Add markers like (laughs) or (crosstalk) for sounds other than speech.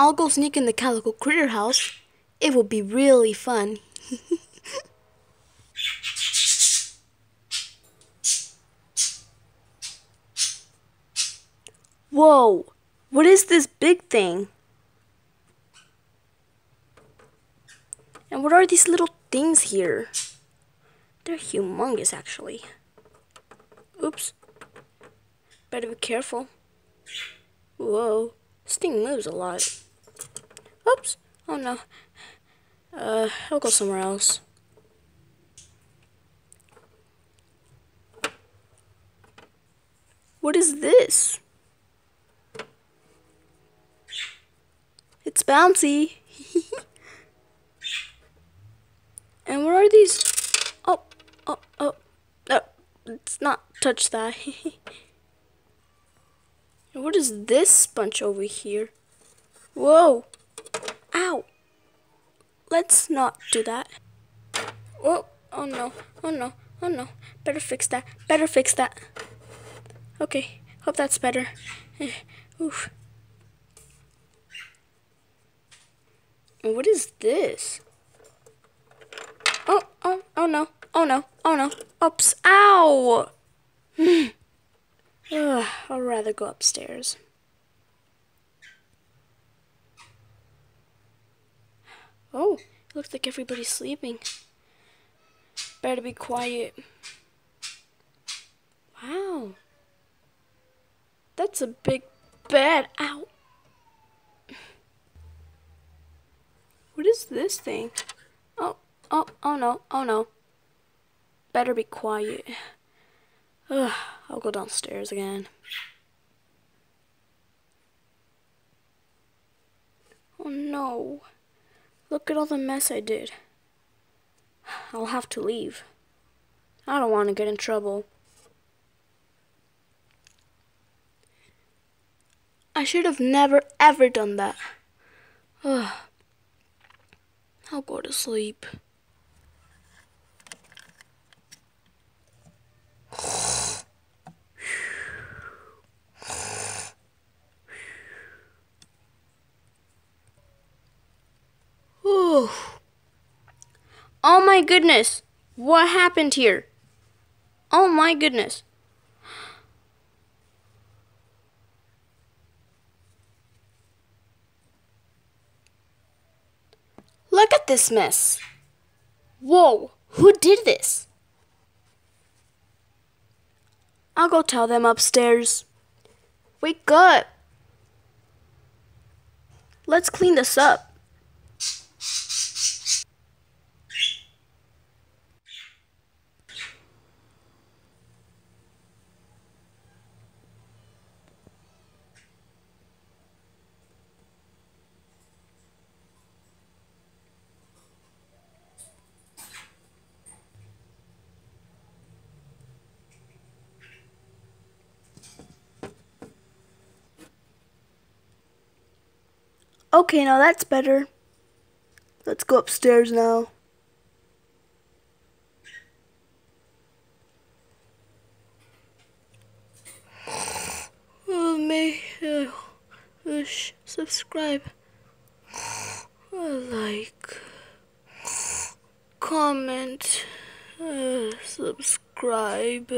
I'll go sneak in the Calico Critter house. It will be really fun. (laughs) Whoa! What is this big thing? And what are these little things here? They're humongous, actually. Oops. Better be careful. Whoa. This thing moves a lot. Oops. Oh no. Uh, I'll go somewhere else. What is this? It's bouncy. (laughs) and what are these? Oh, oh, oh. No, let's not touch that. (laughs) what is this bunch over here? Whoa. Ow. Let's not do that. Oh, oh no, oh no, oh no. Better fix that, better fix that. Okay, hope that's better. (sighs) Oof. What is this? Oh, oh, oh no, oh no, oh no. Oops, ow! Ugh, (sighs) (sighs) I'll rather go upstairs. Oh, it looks like everybody's sleeping. Better be quiet. Wow. That's a big bed. Ow. What is this thing? Oh, oh, oh no, oh no. Better be quiet. Ugh, I'll go downstairs again. Oh no. Look at all the mess I did. I'll have to leave. I don't want to get in trouble. I should have never ever done that. Ugh. I'll go to sleep. Oh my goodness! What happened here? Oh my goodness. Look at this mess. Whoa, who did this? I'll go tell them upstairs. Wake up. Let's clean this up. Okay, now that's better. Let's go upstairs now. Oh, may uh, subscribe, like, comment, subscribe.